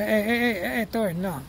É, é, é, é torno.